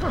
这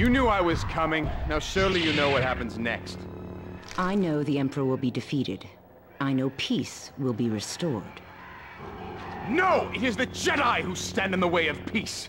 You knew I was coming. Now surely you know what happens next. I know the Emperor will be defeated. I know peace will be restored. No! It is the Jedi who stand in the way of peace!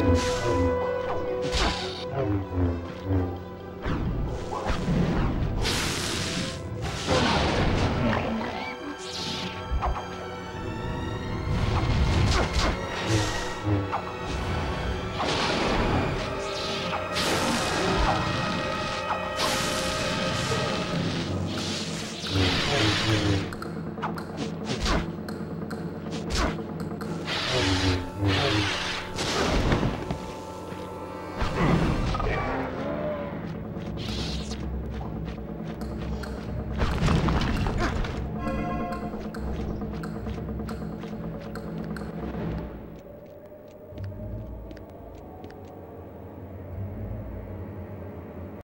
I'm